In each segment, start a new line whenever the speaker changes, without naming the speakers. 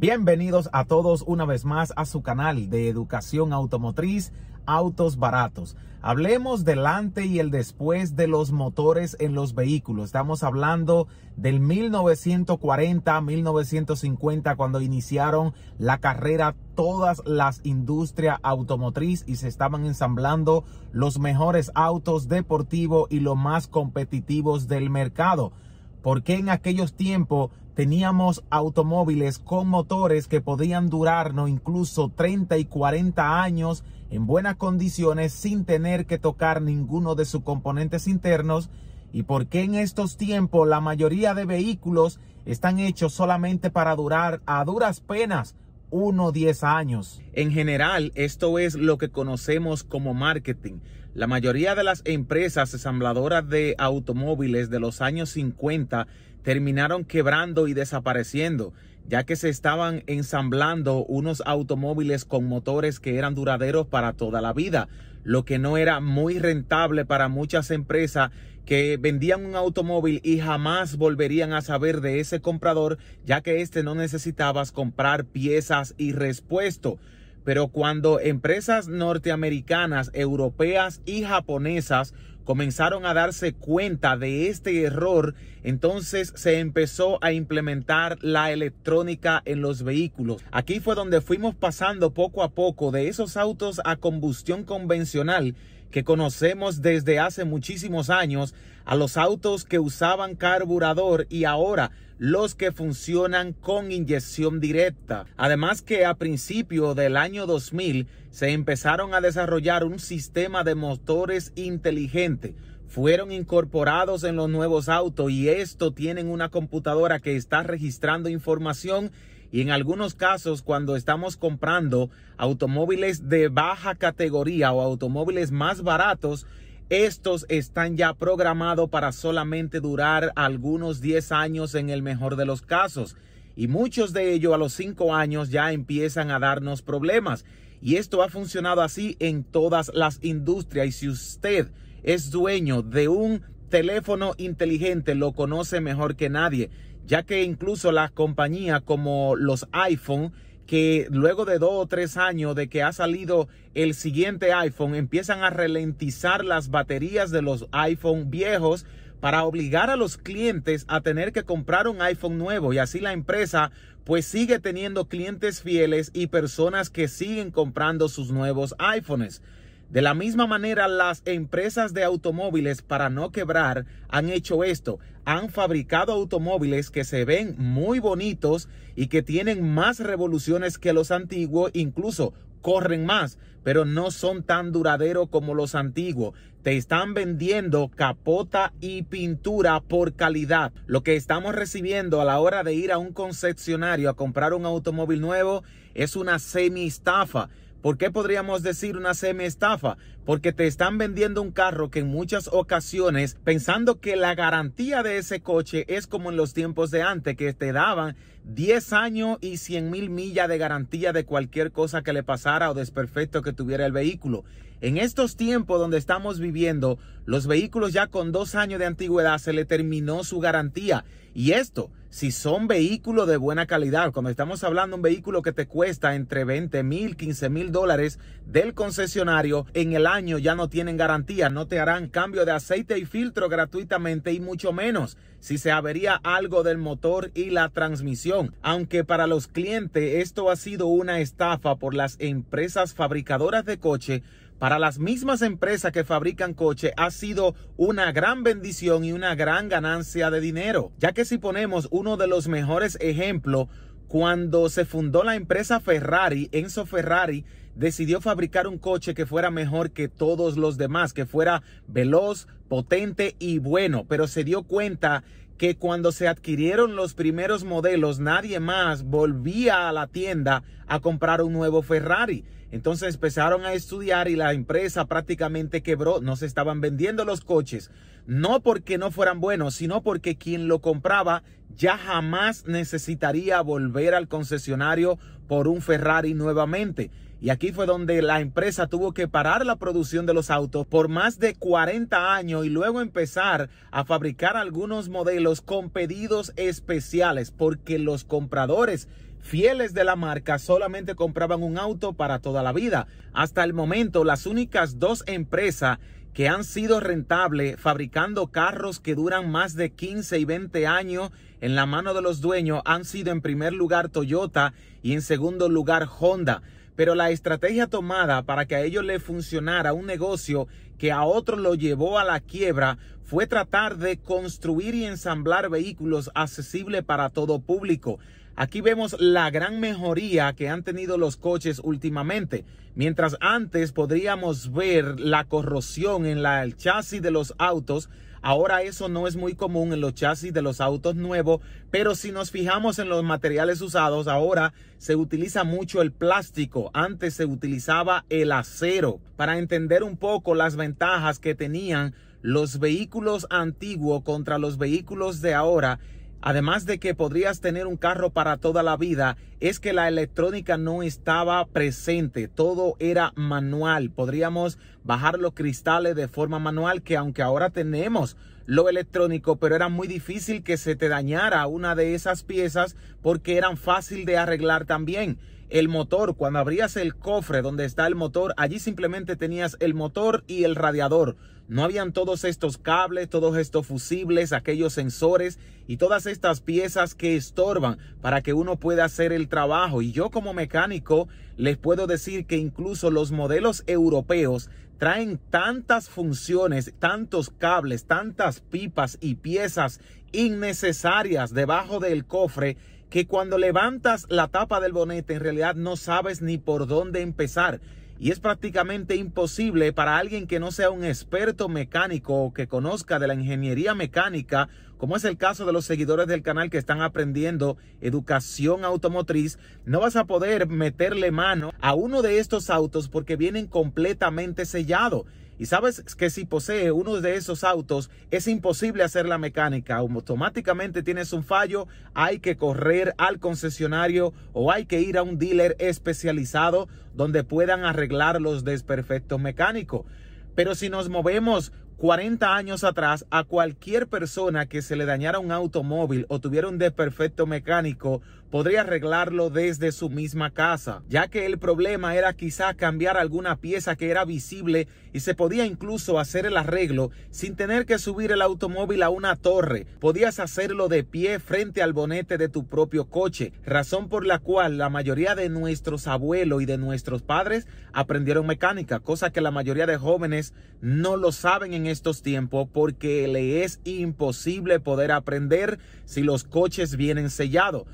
Bienvenidos a todos una vez más a su canal de educación automotriz Autos Baratos. Hablemos del antes y el después de los motores en los vehículos. Estamos hablando del 1940, 1950, cuando iniciaron la carrera todas las industrias automotriz y se estaban ensamblando los mejores autos deportivos y los más competitivos del mercado. Porque en aquellos tiempos teníamos automóviles con motores que podían durarnos incluso 30 y 40 años en buenas condiciones sin tener que tocar ninguno de sus componentes internos. Y por qué en estos tiempos la mayoría de vehículos están hechos solamente para durar a duras penas 1 o 10 años. En general, esto es lo que conocemos como marketing. La mayoría de las empresas ensambladoras de automóviles de los años 50 terminaron quebrando y desapareciendo ya que se estaban ensamblando unos automóviles con motores que eran duraderos para toda la vida, lo que no era muy rentable para muchas empresas que vendían un automóvil y jamás volverían a saber de ese comprador, ya que éste no necesitaba comprar piezas y repuesto. Pero cuando empresas norteamericanas, europeas y japonesas comenzaron a darse cuenta de este error, entonces se empezó a implementar la electrónica en los vehículos. Aquí fue donde fuimos pasando poco a poco de esos autos a combustión convencional que conocemos desde hace muchísimos años a los autos que usaban carburador y ahora los que funcionan con inyección directa. Además que a principio del año 2000 se empezaron a desarrollar un sistema de motores inteligente. Fueron incorporados en los nuevos autos y esto tienen una computadora que está registrando información y en algunos casos cuando estamos comprando automóviles de baja categoría o automóviles más baratos, estos están ya programados para solamente durar algunos 10 años en el mejor de los casos. Y muchos de ellos a los 5 años ya empiezan a darnos problemas. Y esto ha funcionado así en todas las industrias. Y si usted es dueño de un teléfono inteligente, lo conoce mejor que nadie ya que incluso las compañías como los iPhone, que luego de dos o tres años de que ha salido el siguiente iPhone, empiezan a ralentizar las baterías de los iPhone viejos para obligar a los clientes a tener que comprar un iPhone nuevo y así la empresa pues sigue teniendo clientes fieles y personas que siguen comprando sus nuevos iPhones. De la misma manera, las empresas de automóviles para no quebrar han hecho esto. Han fabricado automóviles que se ven muy bonitos y que tienen más revoluciones que los antiguos, incluso corren más, pero no son tan duraderos como los antiguos. Te están vendiendo capota y pintura por calidad. Lo que estamos recibiendo a la hora de ir a un concesionario a comprar un automóvil nuevo es una semi estafa ¿Por qué podríamos decir una semi-estafa? Porque te están vendiendo un carro que en muchas ocasiones, pensando que la garantía de ese coche es como en los tiempos de antes, que te daban 10 años y 100 mil millas de garantía de cualquier cosa que le pasara o desperfecto que tuviera el vehículo. En estos tiempos donde estamos viviendo, los vehículos ya con dos años de antigüedad se le terminó su garantía. Y esto, si son vehículos de buena calidad, cuando estamos hablando de un vehículo que te cuesta entre 20 mil, 15 mil dólares del concesionario, en el año ya no tienen garantía, no te harán cambio de aceite y filtro gratuitamente y mucho menos si se avería algo del motor y la transmisión. Aunque para los clientes esto ha sido una estafa por las empresas fabricadoras de coche, para las mismas empresas que fabrican coche ha sido una gran bendición y una gran ganancia de dinero, ya que si ponemos uno de los mejores ejemplos, cuando se fundó la empresa Ferrari, Enzo Ferrari decidió fabricar un coche que fuera mejor que todos los demás, que fuera veloz, potente y bueno, pero se dio cuenta que cuando se adquirieron los primeros modelos, nadie más volvía a la tienda a comprar un nuevo Ferrari. Entonces empezaron a estudiar y la empresa prácticamente quebró. No se estaban vendiendo los coches. No porque no fueran buenos, sino porque quien lo compraba ya jamás necesitaría volver al concesionario por un Ferrari nuevamente. Y aquí fue donde la empresa tuvo que parar la producción de los autos por más de 40 años y luego empezar a fabricar algunos modelos con pedidos especiales porque los compradores fieles de la marca solamente compraban un auto para toda la vida. Hasta el momento, las únicas dos empresas que han sido rentables fabricando carros que duran más de 15 y 20 años en la mano de los dueños han sido en primer lugar Toyota y en segundo lugar Honda. Pero la estrategia tomada para que a ellos le funcionara un negocio que a otros lo llevó a la quiebra fue tratar de construir y ensamblar vehículos accesibles para todo público. Aquí vemos la gran mejoría que han tenido los coches últimamente. Mientras antes podríamos ver la corrosión en la, el chasis de los autos, ahora eso no es muy común en los chasis de los autos nuevos, pero si nos fijamos en los materiales usados, ahora se utiliza mucho el plástico, antes se utilizaba el acero. Para entender un poco las ventajas que tenían los vehículos antiguos contra los vehículos de ahora, además de que podrías tener un carro para toda la vida, es que la electrónica no estaba presente, todo era manual. Podríamos bajar los cristales de forma manual, que aunque ahora tenemos lo electrónico, pero era muy difícil que se te dañara una de esas piezas porque eran fácil de arreglar también el motor, cuando abrías el cofre donde está el motor, allí simplemente tenías el motor y el radiador. No habían todos estos cables, todos estos fusibles, aquellos sensores y todas estas piezas que estorban para que uno pueda hacer el trabajo. Y yo como mecánico les puedo decir que incluso los modelos europeos traen tantas funciones, tantos cables, tantas pipas y piezas innecesarias debajo del cofre que cuando levantas la tapa del bonete en realidad no sabes ni por dónde empezar. Y es prácticamente imposible para alguien que no sea un experto mecánico o que conozca de la ingeniería mecánica, como es el caso de los seguidores del canal que están aprendiendo educación automotriz, no vas a poder meterle mano a uno de estos autos porque vienen completamente sellados. Y sabes que si posee uno de esos autos es imposible hacer la mecánica. Automáticamente tienes un fallo, hay que correr al concesionario o hay que ir a un dealer especializado donde puedan arreglar los desperfectos mecánicos. Pero si nos movemos 40 años atrás, a cualquier persona que se le dañara un automóvil o tuviera un desperfecto mecánico, podría arreglarlo desde su misma casa, ya que el problema era quizá cambiar alguna pieza que era visible y se podía incluso hacer el arreglo sin tener que subir el automóvil a una torre. Podías hacerlo de pie frente al bonete de tu propio coche, razón por la cual la mayoría de nuestros abuelos y de nuestros padres aprendieron mecánica, cosa que la mayoría de jóvenes no lo saben en estos tiempos porque le es imposible poder aprender si los coches vienen sellados.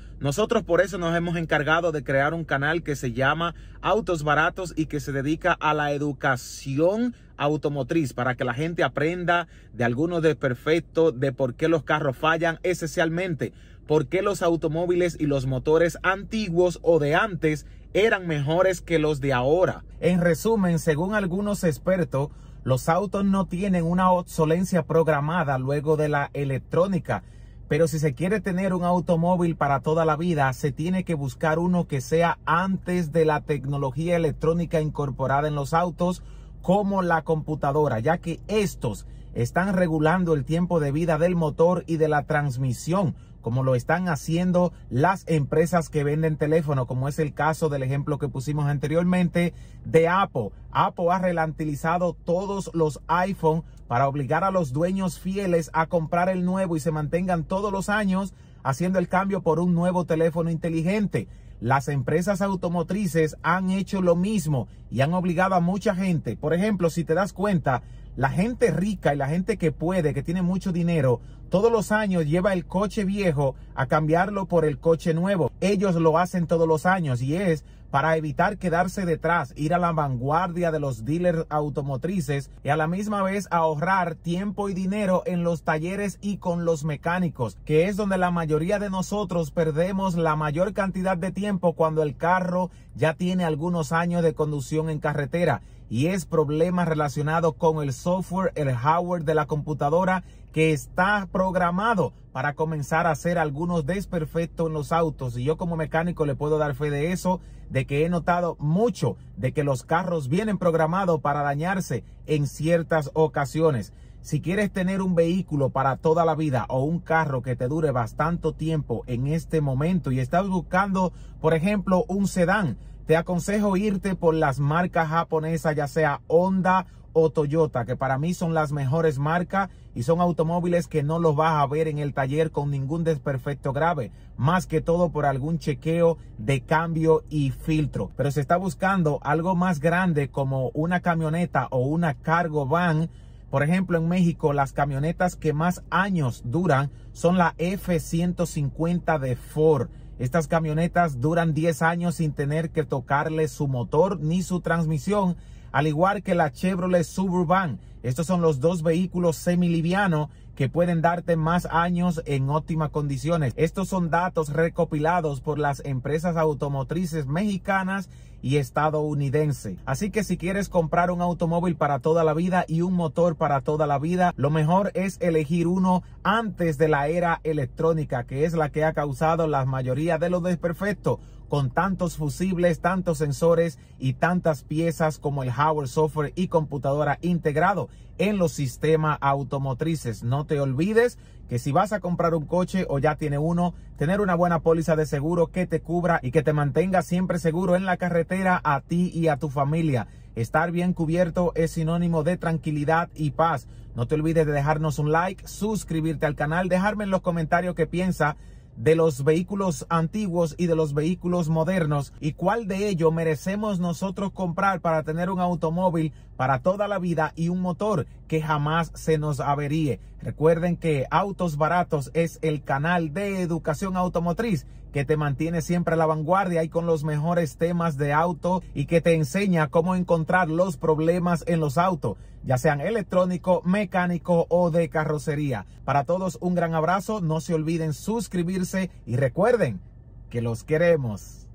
Nosotros por eso nos hemos encargado de crear un canal que se llama Autos Baratos y que se dedica a la educación automotriz para que la gente aprenda de algunos desperfectos, de por qué los carros fallan, esencialmente por qué los automóviles y los motores antiguos o de antes eran mejores que los de ahora. En resumen, según algunos expertos, los autos no tienen una obsolencia programada luego de la electrónica. Pero si se quiere tener un automóvil para toda la vida, se tiene que buscar uno que sea antes de la tecnología electrónica incorporada en los autos, como la computadora, ya que estos están regulando el tiempo de vida del motor y de la transmisión, como lo están haciendo las empresas que venden teléfono, como es el caso del ejemplo que pusimos anteriormente de Apple. Apple ha relantilizado todos los iPhone para obligar a los dueños fieles a comprar el nuevo y se mantengan todos los años haciendo el cambio por un nuevo teléfono inteligente. Las empresas automotrices han hecho lo mismo y han obligado a mucha gente. Por ejemplo, si te das cuenta, la gente rica y la gente que puede, que tiene mucho dinero, todos los años lleva el coche viejo a cambiarlo por el coche nuevo. Ellos lo hacen todos los años y es para evitar quedarse detrás, ir a la vanguardia de los dealers automotrices y a la misma vez ahorrar tiempo y dinero en los talleres y con los mecánicos, que es donde la mayoría de nosotros perdemos la mayor cantidad de tiempo cuando el carro ya tiene algunos años de conducción en carretera y es problema relacionado con el software, el hardware de la computadora que está programado para comenzar a hacer algunos desperfectos en los autos. Y yo como mecánico le puedo dar fe de eso, de que he notado mucho de que los carros vienen programados para dañarse en ciertas ocasiones. Si quieres tener un vehículo para toda la vida o un carro que te dure bastante tiempo en este momento y estás buscando, por ejemplo, un sedán, te aconsejo irte por las marcas japonesas, ya sea Honda o Toyota, que para mí son las mejores marcas y son automóviles que no los vas a ver en el taller con ningún desperfecto grave, más que todo por algún chequeo de cambio y filtro. Pero se está buscando algo más grande como una camioneta o una cargo van, por ejemplo, en México, las camionetas que más años duran son la F-150 de Ford. Estas camionetas duran 10 años sin tener que tocarle su motor ni su transmisión, al igual que la Chevrolet Suburban. Estos son los dos vehículos semilivianos que pueden darte más años en óptimas condiciones. Estos son datos recopilados por las empresas automotrices mexicanas y estadounidense. Así que si quieres comprar un automóvil para toda la vida y un motor para toda la vida, lo mejor es elegir uno antes de la era electrónica, que es la que ha causado la mayoría de los desperfectos con tantos fusibles, tantos sensores y tantas piezas como el hardware, software y computadora integrado en los sistemas automotrices. No te olvides que si vas a comprar un coche o ya tiene uno, tener una buena póliza de seguro que te cubra y que te mantenga siempre seguro en la carretera a ti y a tu familia. Estar bien cubierto es sinónimo de tranquilidad y paz. No te olvides de dejarnos un like, suscribirte al canal, dejarme en los comentarios qué piensa de los vehículos antiguos y de los vehículos modernos y cuál de ellos merecemos nosotros comprar para tener un automóvil para toda la vida y un motor que jamás se nos averíe. Recuerden que Autos Baratos es el canal de educación automotriz que te mantiene siempre a la vanguardia y con los mejores temas de auto y que te enseña cómo encontrar los problemas en los autos, ya sean electrónico, mecánico o de carrocería. Para todos un gran abrazo, no se olviden suscribirse y recuerden que los queremos.